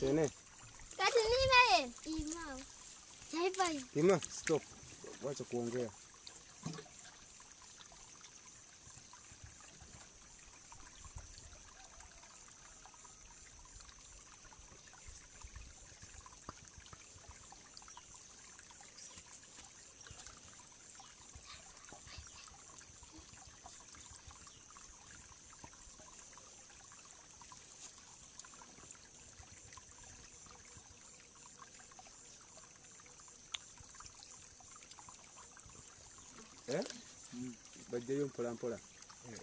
Şöyle. Katilime. ima Taifa. ima stop. Wacha kuongea. Bajjayo mpola mpola. Eh.